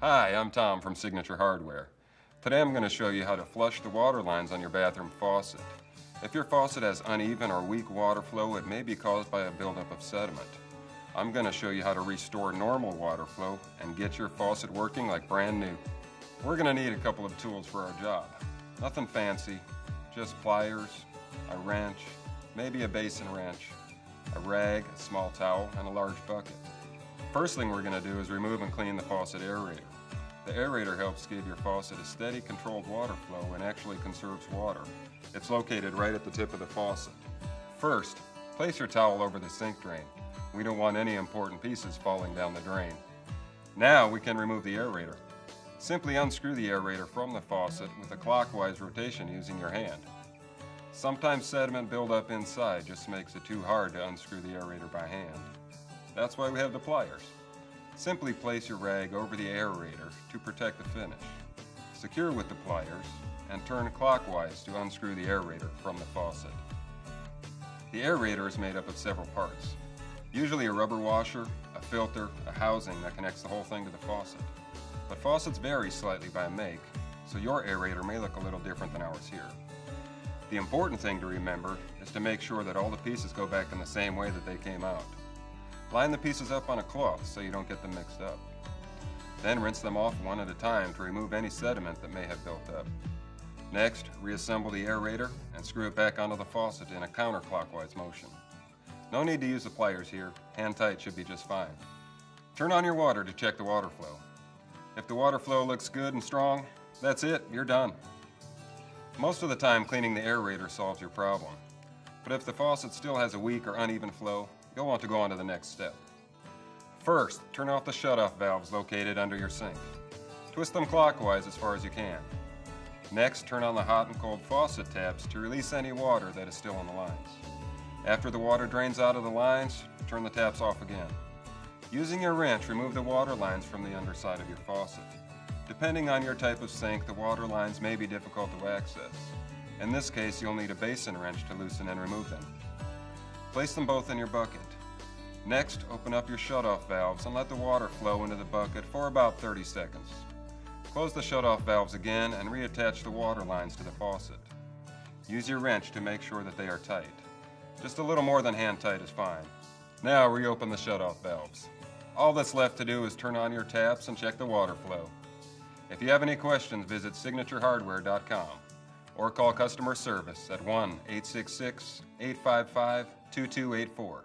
Hi, I'm Tom from Signature Hardware. Today I'm going to show you how to flush the water lines on your bathroom faucet. If your faucet has uneven or weak water flow, it may be caused by a buildup of sediment. I'm going to show you how to restore normal water flow and get your faucet working like brand new. We're going to need a couple of tools for our job. Nothing fancy, just pliers, a wrench, maybe a basin wrench, a rag, a small towel, and a large bucket. First thing we're going to do is remove and clean the faucet aerator. The aerator helps give your faucet a steady, controlled water flow and actually conserves water. It's located right at the tip of the faucet. First, place your towel over the sink drain. We don't want any important pieces falling down the drain. Now we can remove the aerator. Simply unscrew the aerator from the faucet with a clockwise rotation using your hand. Sometimes sediment buildup inside just makes it too hard to unscrew the aerator by hand. That's why we have the pliers. Simply place your rag over the aerator to protect the finish. Secure with the pliers and turn clockwise to unscrew the aerator from the faucet. The aerator is made up of several parts. Usually a rubber washer, a filter, a housing that connects the whole thing to the faucet. But faucets vary slightly by make, so your aerator may look a little different than ours here. The important thing to remember is to make sure that all the pieces go back in the same way that they came out. Line the pieces up on a cloth so you don't get them mixed up. Then rinse them off one at a time to remove any sediment that may have built up. Next, reassemble the aerator and screw it back onto the faucet in a counterclockwise motion. No need to use the pliers here, hand tight should be just fine. Turn on your water to check the water flow. If the water flow looks good and strong, that's it, you're done. Most of the time cleaning the aerator solves your problem. But if the faucet still has a weak or uneven flow, you'll want to go on to the next step. First, turn off the shutoff valves located under your sink. Twist them clockwise as far as you can. Next, turn on the hot and cold faucet taps to release any water that is still on the lines. After the water drains out of the lines, turn the taps off again. Using your wrench, remove the water lines from the underside of your faucet. Depending on your type of sink, the water lines may be difficult to access. In this case, you'll need a basin wrench to loosen and remove them. Place them both in your bucket. Next, open up your shutoff valves and let the water flow into the bucket for about 30 seconds. Close the shutoff valves again and reattach the water lines to the faucet. Use your wrench to make sure that they are tight. Just a little more than hand tight is fine. Now reopen the shutoff valves. All that's left to do is turn on your taps and check the water flow. If you have any questions, visit signaturehardware.com or call customer service at 1 866 855 2284.